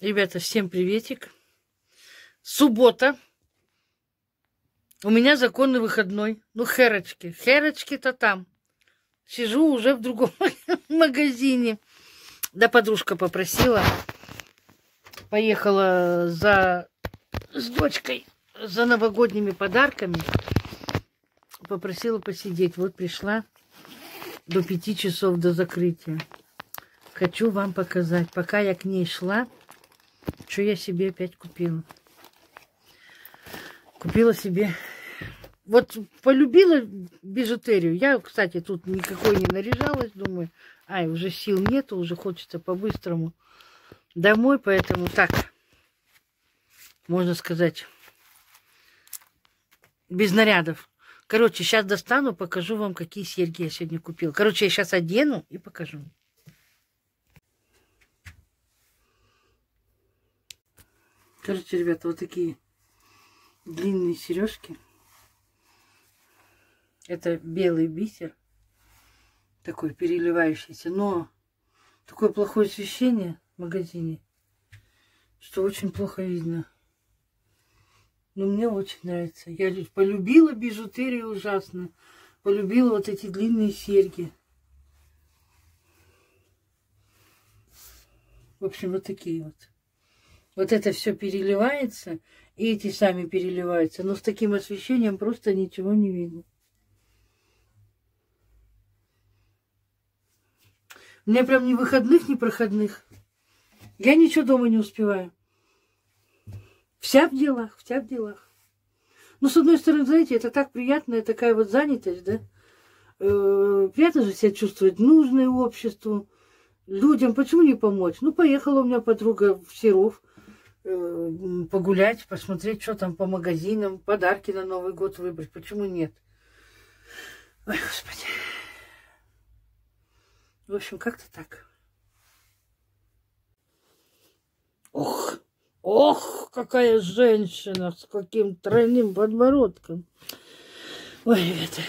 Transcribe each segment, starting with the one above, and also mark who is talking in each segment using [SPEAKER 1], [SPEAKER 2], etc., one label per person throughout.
[SPEAKER 1] Ребята, всем приветик. Суббота. У меня законный выходной. Ну, херочки. Херочки-то там. Сижу уже в другом магазине. Да подружка попросила. Поехала за с дочкой за новогодними подарками. Попросила посидеть. Вот пришла до пяти часов до закрытия. Хочу вам показать. Пока я к ней шла, что я себе опять купила? Купила себе... Вот полюбила бижутерию. Я, кстати, тут никакой не наряжалась. Думаю, ай, уже сил нету, уже хочется по-быстрому домой. Поэтому так, можно сказать, без нарядов. Короче, сейчас достану, покажу вам, какие серьги я сегодня купила. Короче, я сейчас одену и покажу. Короче, ребята, вот такие длинные сережки. Это белый бисер. Такой переливающийся. Но такое плохое освещение в магазине, что очень плохо видно. Но мне очень нравится. Я полюбила бижутерию ужасно. Полюбила вот эти длинные серьги. В общем, вот такие вот. Вот это все переливается, и эти сами переливаются. Но с таким освещением просто ничего не видно. У меня прям ни выходных, ни проходных. Я ничего дома не успеваю. Вся в делах, вся в делах. Ну, с одной стороны, знаете, это так приятная такая вот занятость, да? Э, приятно же себя чувствовать нужной обществу, людям. Почему не помочь? Ну, поехала у меня подруга в Серов погулять, посмотреть, что там по магазинам, подарки на Новый год выбрать. Почему нет? Ой, Господи. В общем, как-то так. Ох, ох, какая женщина с каким тройным подбородком. Ой, ребята.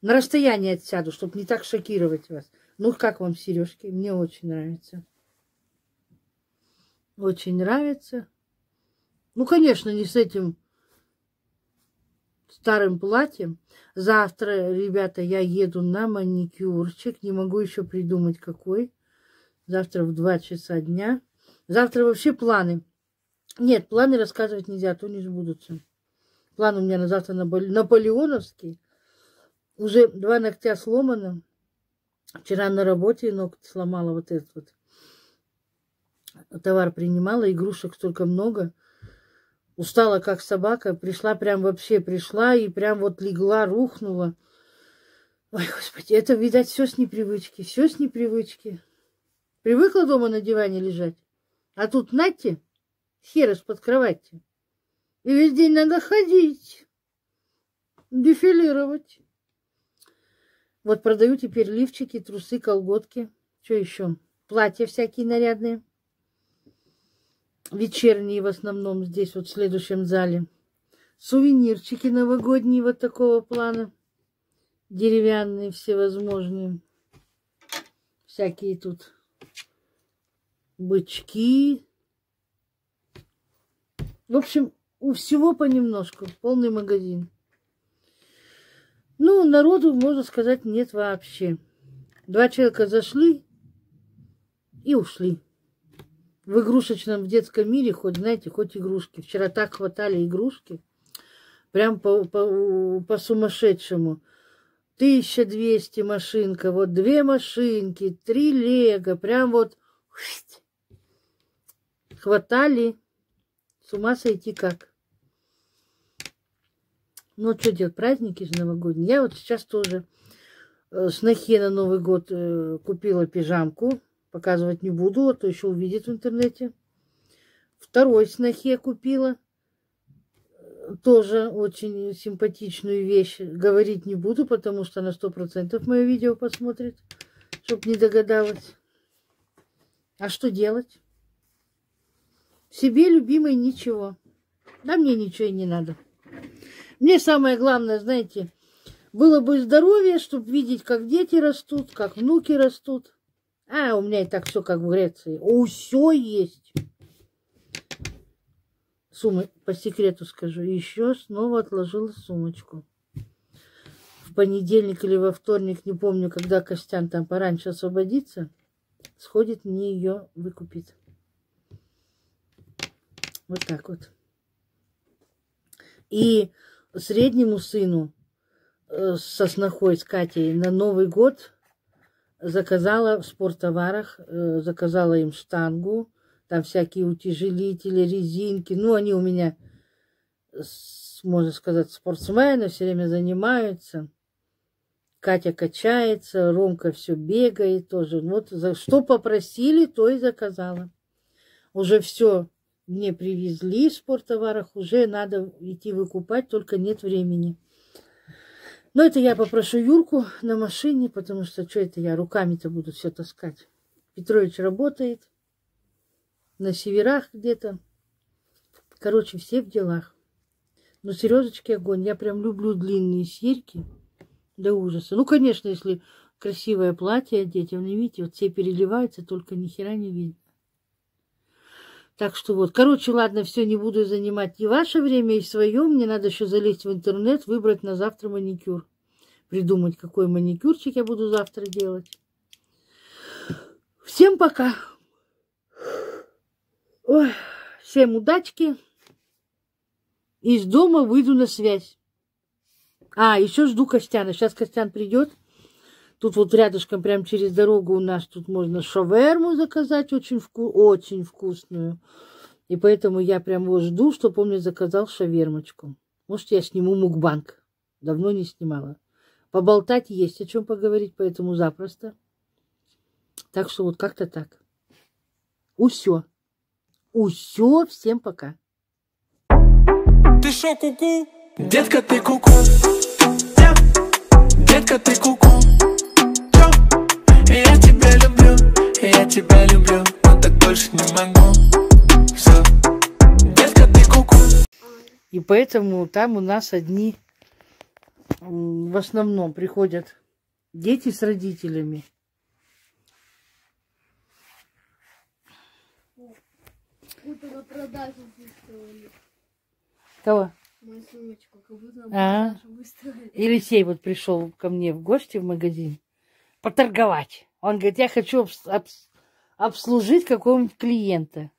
[SPEAKER 1] На расстоянии отсяду, чтобы не так шокировать вас. Ну, как вам сережки? Мне очень нравится. Очень нравится. Ну, конечно, не с этим старым платьем. Завтра, ребята, я еду на маникюрчик. Не могу еще придумать, какой. Завтра в 2 часа дня. Завтра вообще планы. Нет, планы рассказывать нельзя, а то не сбудутся. План у меня на завтра наполеоновский. Уже два ногтя сломано. Вчера на работе ноготь сломала вот этот вот товар принимала, игрушек столько много. Устала, как собака, пришла, прям вообще пришла и прям вот легла, рухнула. Ой, господи, это, видать, все с непривычки, все с непривычки. Привыкла дома на диване лежать, а тут, нате, хер из-под кровати. И весь день надо ходить, дефилировать. Вот продаю теперь лифчики, трусы, колготки. Что еще? Платья всякие нарядные вечерние в основном здесь, вот в следующем зале. Сувенирчики новогодние вот такого плана. Деревянные всевозможные. Всякие тут бычки. В общем, у всего понемножку. Полный магазин. Ну, народу, можно сказать, нет вообще. Два человека зашли и ушли в игрушечном в детском мире хоть, знаете, хоть игрушки. Вчера так хватали игрушки, прям по, по, по сумасшедшему. 1200 машинка, вот две машинки, три лего, прям вот хватали. С ума сойти как. Ну, что делать, праздники же новогодние. Я вот сейчас тоже э, снохе на Новый год э, купила пижамку Показывать не буду, а то еще увидит в интернете. Второй снохе купила. Тоже очень симпатичную вещь. Говорить не буду, потому что на сто процентов мое видео посмотрит, чтоб не догадалась. А что делать? Себе любимой ничего. Да мне ничего и не надо. Мне самое главное, знаете, было бы здоровье, чтобы видеть, как дети растут, как внуки растут. А, у меня и так все как в Греции. Все есть. Сумма, по секрету скажу, еще снова отложила сумочку. В понедельник или во вторник, не помню, когда Костян там пораньше освободится, сходит мне ее выкупит. Вот так вот. И среднему сыну э, со снохой, с Катей, на Новый год заказала в спорттоварах, э, заказала им штангу, там всякие утяжелители, резинки. Ну, они у меня, можно сказать, спортсмены, все время занимаются. Катя качается, Ромка все бегает тоже. Вот за что попросили, то и заказала. Уже все мне привезли в спорттоварах, уже надо идти выкупать, только нет времени. Но это я попрошу Юрку на машине, потому что что это я руками-то буду все таскать. Петрович работает на северах где-то. Короче, все в делах. Но сережечки огонь. Я прям люблю длинные серьги до ужаса. Ну, конечно, если красивое платье одеть, а вы видите, вот все переливаются, только ни хера не видно. Так что вот, короче, ладно, все, не буду занимать и ваше время, и свое. Мне надо еще залезть в интернет, выбрать на завтра маникюр. Придумать, какой маникюрчик я буду завтра делать. Всем пока! Ой, всем удачки. Из дома выйду на связь. А, еще жду Костяна. Сейчас Костян придет. Тут вот рядышком, прям через дорогу у нас тут можно шаверму заказать очень, вку очень вкусную. И поэтому я прям его жду, чтобы он мне заказал шавермочку. Может, я сниму мукбанк. Давно не снимала. Поболтать есть о чем поговорить, поэтому запросто. Так что вот как-то так. Усё. Усё. Всем пока.
[SPEAKER 2] Ты шо, куку? Детка, ты куку. Детка, ты куку. Я тебя люблю, но так больше не могу. Все, детка, ты куку.
[SPEAKER 1] И поэтому там у нас одни в основном приходят дети с родителями. Кого?
[SPEAKER 3] Мою сумочку, как будто
[SPEAKER 1] А. Елисей вот пришел ко мне в гости в магазин поторговать. Он говорит, я хочу обс- обс- обслужить какого-нибудь клиента.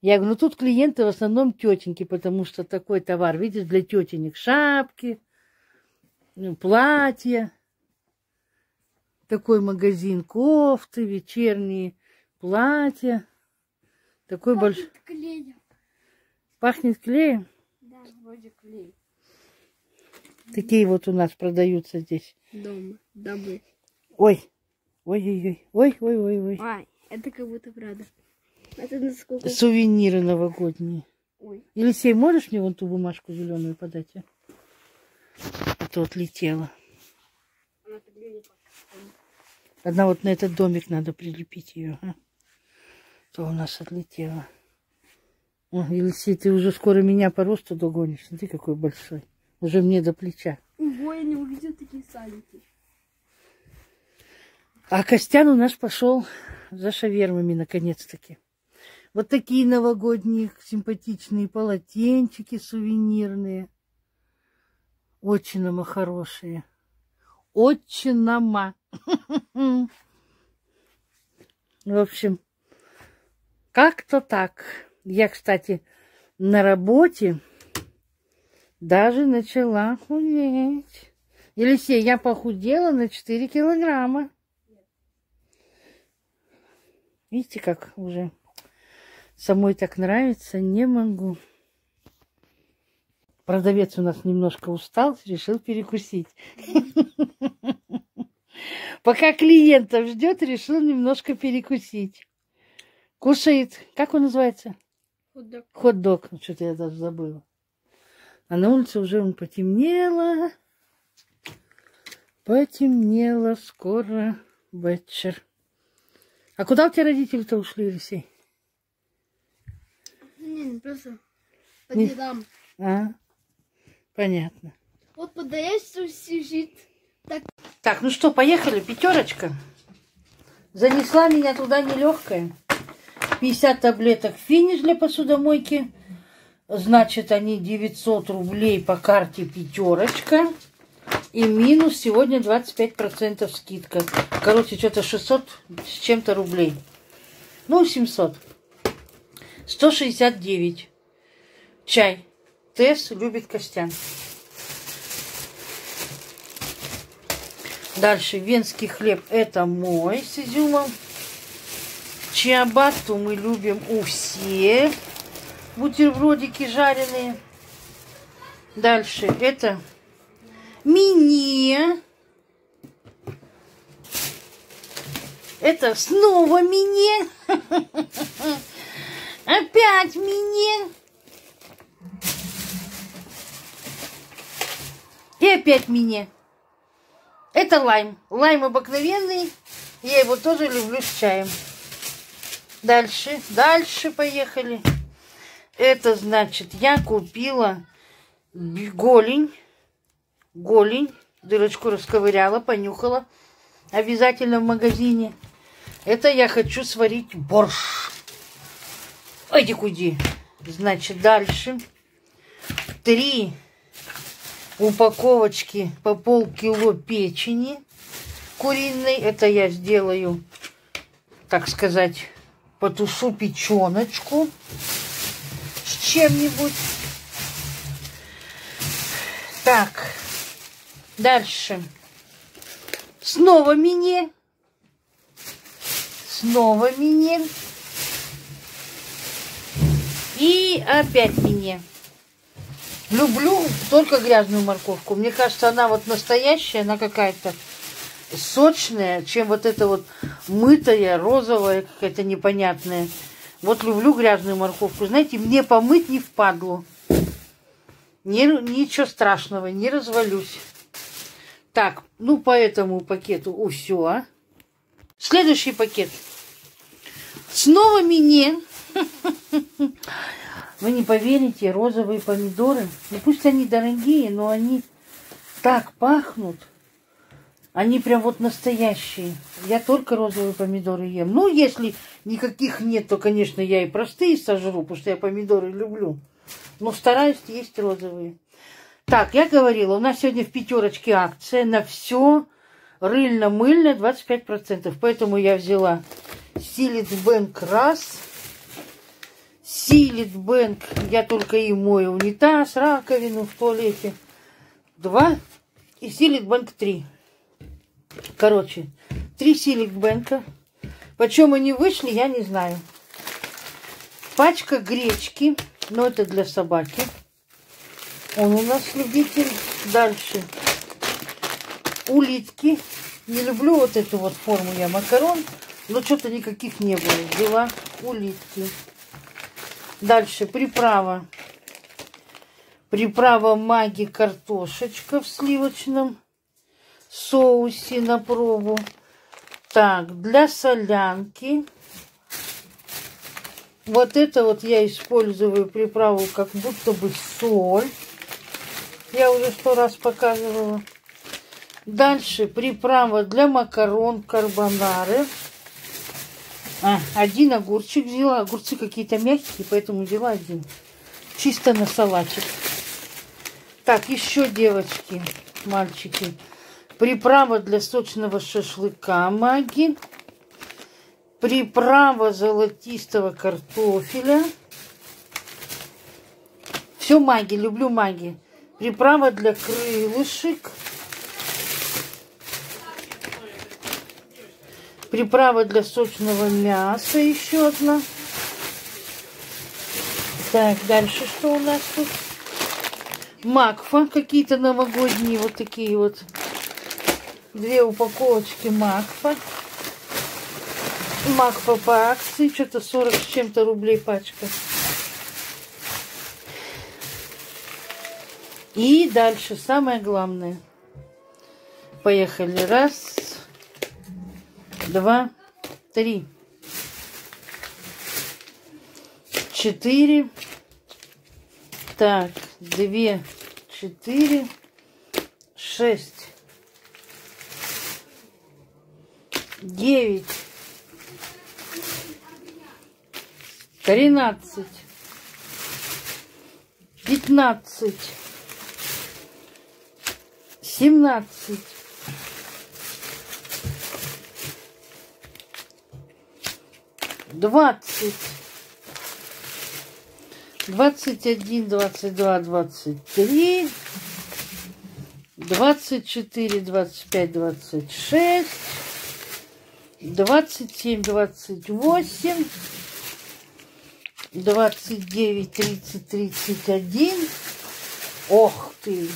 [SPEAKER 1] Я говорю, ну тут клиенты в основном тетеньки, потому что такой товар, видишь, для тетенек шапки, ну, платья. Такой магазин кофты, вечерние платья. Такой большой.
[SPEAKER 3] Пахнет клеем.
[SPEAKER 1] Пахнет клеем.
[SPEAKER 3] Да, вроде клей.
[SPEAKER 1] Такие вот у нас продаются здесь.
[SPEAKER 3] Дома. Домы.
[SPEAKER 1] Ой, ой-ой-ой, ой-ой-ой-ой.
[SPEAKER 3] Это как будто правда. Это насколько...
[SPEAKER 1] Сувениры новогодние.
[SPEAKER 3] Ой.
[SPEAKER 1] Елисей, можешь мне вон ту бумажку зеленую подать? А? А то отлетела. Одна вот на этот домик надо прилепить ее. А? То у нас отлетела. О, Елисей, ты уже скоро меня по росту догонишь. Смотри, какой большой. Уже мне до плеча.
[SPEAKER 3] Ого, я не увидел такие садики.
[SPEAKER 1] А Костян у нас пошел за шавермами наконец-таки. Вот такие новогодние симпатичные полотенчики сувенирные. Нама хорошие. Нама. В общем, как-то так. Я, кстати, на работе даже начала худеть. Елисей, я похудела на 4 килограмма. Видите, как уже самой так нравится, не могу. Продавец у нас немножко устал, решил перекусить. Пока клиентов ждет, решил немножко перекусить. Кушает, как он называется?
[SPEAKER 3] Хот-дог.
[SPEAKER 1] Хот-дог. Что-то я даже забыла. А на улице уже он потемнело. Потемнело, скоро вечер. А куда у тебя родители-то ушли, Елисей?
[SPEAKER 3] Не, не просто по
[SPEAKER 1] Не-
[SPEAKER 3] делам.
[SPEAKER 1] А, понятно.
[SPEAKER 3] Вот подается сидит. Так,
[SPEAKER 1] Так, ну что, поехали, пятерочка. Занесла меня туда нелегкая. 50 таблеток финиш для посудомойки. Значит, они 900 рублей по карте пятерочка. И минус сегодня 25% скидка. Короче, что-то 600 с чем-то рублей. Ну, 700. 169. Чай. Тесс любит Костян. Дальше венский хлеб. Это мой с изюмом. Чиабатту мы любим у всех. Бутербродики жареные. Дальше это мини. Это снова мини. Опять мини. И опять мини. Это лайм. Лайм обыкновенный. Я его тоже люблю с чаем. Дальше, дальше поехали. Это значит, я купила голень. Голень. Дырочку расковыряла, понюхала. Обязательно в магазине. Это я хочу сварить борщ. Иди куди. Значит, дальше. Три упаковочки по полкило печени куриной. Это я сделаю, так сказать, потушу печеночку с чем-нибудь. Так, дальше. Снова мини. Снова мини. И опять мини. Люблю только грязную морковку. Мне кажется, она вот настоящая, она какая-то сочная, чем вот эта вот мытая, розовая, какая-то непонятная. Вот люблю грязную морковку. Знаете, мне помыть не впадло. Не, ничего страшного, не развалюсь. Так, ну по этому пакету у все. Следующий пакет. Снова мине. Вы не поверите, розовые помидоры, ну пусть они дорогие, но они так пахнут. Они прям вот настоящие. Я только розовые помидоры ем. Ну, если никаких нет, то, конечно, я и простые сожру, потому что я помидоры люблю. Но стараюсь есть розовые. Так, я говорила, у нас сегодня в пятерочке акция на все рыльно-мыльно 25%. Поэтому я взяла Силит Бэнк раз, Силит Бэнк, я только и мою унитаз, раковину в туалете. Два. И Силит Бэнк три. Короче, три Силит Бэнка. Почем они вышли, я не знаю. Пачка гречки. Но это для собаки. Он у нас любитель. Дальше. Улитки. Не люблю вот эту вот форму я макарон. Но что-то никаких не было. Взяла улитки. Дальше приправа. Приправа маги картошечка в сливочном соусе на пробу. Так, для солянки. Вот это вот я использую приправу как будто бы соль. Я уже сто раз показывала. Дальше приправа для макарон карбонары. А, один огурчик взяла. Огурцы какие-то мягкие, поэтому взяла один. Чисто на салатик. Так, еще девочки, мальчики. Приправа для сочного шашлыка маги. Приправа золотистого картофеля. Все маги, люблю маги. Приправа для крылышек. Приправа для сочного мяса еще одна. Так, дальше что у нас тут? Макфа, какие-то новогодние вот такие вот. Две упаковочки макфа. Макфа по акции, что-то 40 с чем-то рублей пачка. И дальше самое главное. Поехали. Раз, два, три, четыре. Так, две, четыре, шесть, девять, тринадцать, пятнадцать семнадцать, двадцать, двадцать один, двадцать два, двадцать три, двадцать четыре, двадцать пять, двадцать шесть, двадцать семь, двадцать восемь, двадцать девять, тридцать, тридцать один. Ох ты!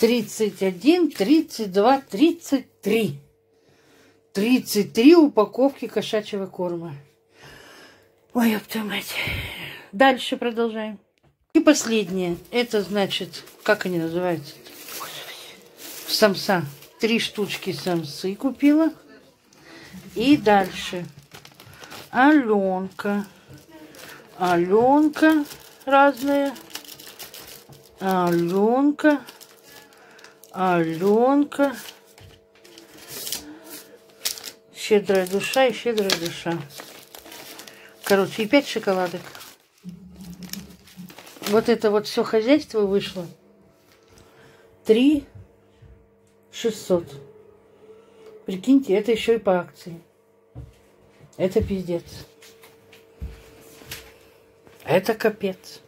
[SPEAKER 1] Тридцать один, тридцать два, тридцать три. Тридцать три упаковки кошачьего корма. Ой, ёпта мать. Дальше продолжаем. И последнее. Это значит, как они называются? Самса. Три штучки самсы купила. И дальше. Аленка. Аленка разная. Аленка. Аленка. Щедрая душа и щедрая душа. Короче, и пять шоколадок. Вот это вот все хозяйство вышло. Три шестьсот. Прикиньте, это еще и по акции. Это пиздец. Это капец.